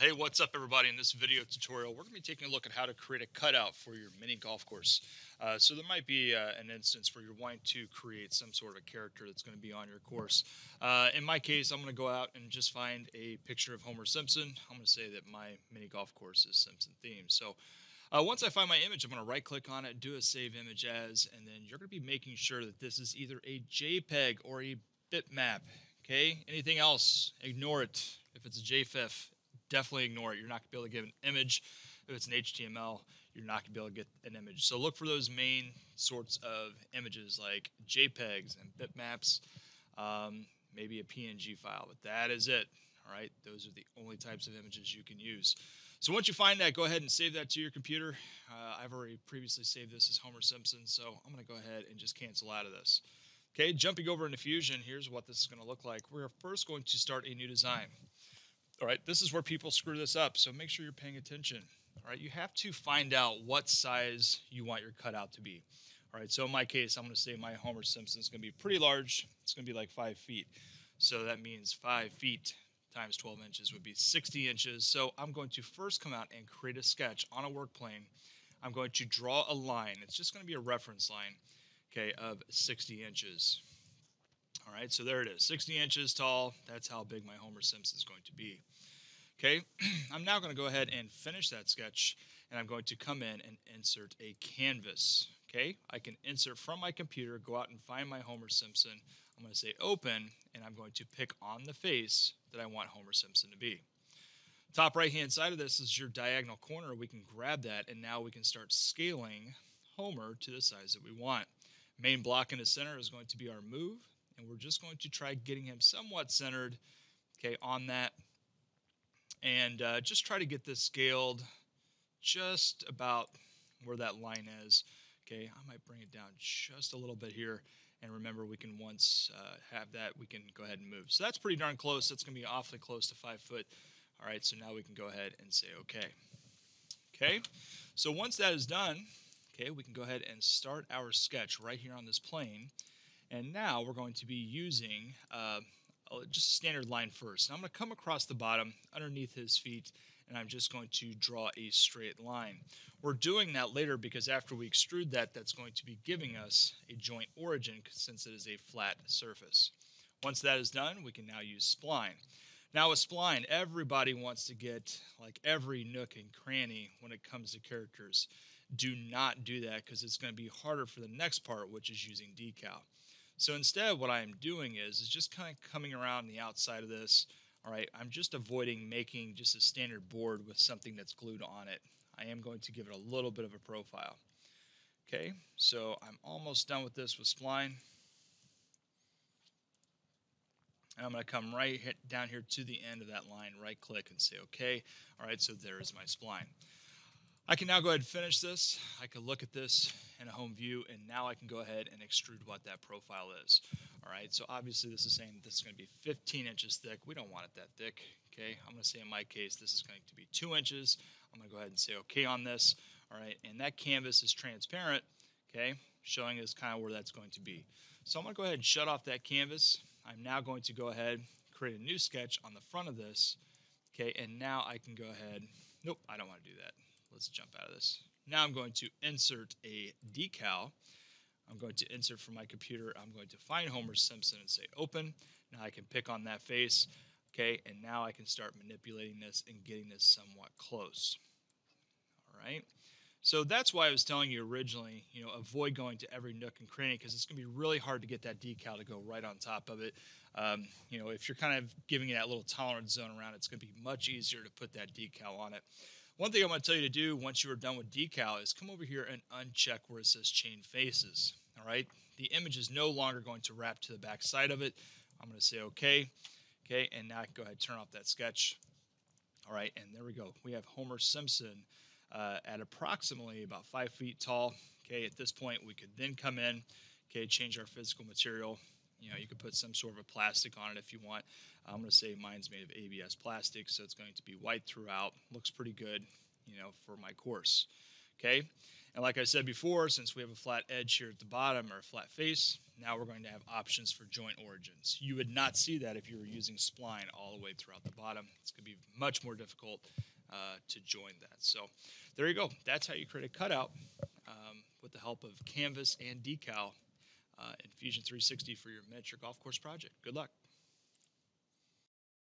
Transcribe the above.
Hey, what's up everybody? In this video tutorial, we're going to be taking a look at how to create a cutout for your mini golf course. Uh, so there might be uh, an instance where you're wanting to create some sort of a character that's going to be on your course. Uh, in my case, I'm going to go out and just find a picture of Homer Simpson. I'm going to say that my mini golf course is Simpson themed. So uh, once I find my image, I'm going to right click on it, do a save image as, and then you're going to be making sure that this is either a JPEG or a bitmap. Okay, anything else, ignore it. If it's a JPEG, definitely ignore it. You're not going to be able to get an image. If it's an HTML, you're not going to be able to get an image. So look for those main sorts of images like JPEGs and bitmaps, um, maybe a PNG file, but that is it. All right, those are the only types of images you can use. So once you find that, go ahead and save that to your computer. Uh, I've already previously saved this as Homer Simpson, so I'm going to go ahead and just cancel out of this. Okay, jumping over into Fusion, here's what this is going to look like. We're first going to start a new design. All right, this is where people screw this up, so make sure you're paying attention. All right, you have to find out what size you want your cutout to be. All right, so in my case, I'm going to say my Homer Simpson is going to be pretty large. It's going to be like five feet. So that means five feet times 12 inches would be 60 inches. So I'm going to first come out and create a sketch on a work plane. I'm going to draw a line. It's just going to be a reference line, okay, of 60 inches. All right, so there it is, 60 inches tall. That's how big my Homer Simpson is going to be. Okay, I'm now going to go ahead and finish that sketch, and I'm going to come in and insert a canvas. Okay, I can insert from my computer, go out and find my Homer Simpson. I'm going to say open, and I'm going to pick on the face that I want Homer Simpson to be. Top right hand side of this is your diagonal corner. We can grab that, and now we can start scaling Homer to the size that we want. Main block in the center is going to be our move and we're just going to try getting him somewhat centered, okay, on that. And uh, just try to get this scaled just about where that line is. Okay, I might bring it down just a little bit here. And remember, we can once uh, have that, we can go ahead and move. So that's pretty darn close. That's going to be awfully close to five foot. All right, so now we can go ahead and say okay. Okay, so once that is done, okay, we can go ahead and start our sketch right here on this plane. And now we're going to be using uh, just a standard line first. I'm going to come across the bottom underneath his feet and I'm just going to draw a straight line. We're doing that later because after we extrude that, that's going to be giving us a joint origin since it is a flat surface. Once that is done, we can now use spline. Now with spline, everybody wants to get like every nook and cranny when it comes to characters. Do not do that because it's going to be harder for the next part, which is using decal. So instead, what I'm doing is, is just kind of coming around the outside of this. All right, I'm just avoiding making just a standard board with something that's glued on it. I am going to give it a little bit of a profile. Okay, so I'm almost done with this with spline. And I'm going to come right down here to the end of that line, right click and say OK. All right, so there is my spline. I can now go ahead and finish this. I can look at this in a home view, and now I can go ahead and extrude what that profile is. All right, so obviously this is saying this is going to be 15 inches thick. We don't want it that thick, okay? I'm going to say in my case this is going to be 2 inches. I'm going to go ahead and say okay on this. All right, and that canvas is transparent, okay, showing us kind of where that's going to be. So I'm going to go ahead and shut off that canvas. I'm now going to go ahead create a new sketch on the front of this, okay, and now I can go ahead. Nope, I don't want to do that let's jump out of this. Now I'm going to insert a decal. I'm going to insert from my computer. I'm going to find Homer Simpson and say open. Now I can pick on that face. Okay, and now I can start manipulating this and getting this somewhat close. All right. So that's why I was telling you originally, you know, avoid going to every nook and cranny because it's going to be really hard to get that decal to go right on top of it. Um, you know, if you're kind of giving it that little tolerance zone around, it's going to be much easier to put that decal on it. One thing I'm going to tell you to do once you are done with decal is come over here and uncheck where it says chain faces. All right, the image is no longer going to wrap to the back side of it. I'm going to say okay. Okay, and now I can go ahead and turn off that sketch. All right, and there we go. We have Homer Simpson uh, at approximately about five feet tall. Okay, at this point, we could then come in, okay, change our physical material. You know, you could put some sort of a plastic on it if you want. I'm going to say mine's made of ABS plastic, so it's going to be white throughout. Looks pretty good, you know, for my course. Okay, and like I said before, since we have a flat edge here at the bottom or a flat face, now we're going to have options for joint origins. You would not see that if you were using spline all the way throughout the bottom. It's going to be much more difficult uh, to join that. So there you go. That's how you create a cutout um, with the help of canvas and decal uh, in Fusion 360 for your miniature golf course project. Good luck.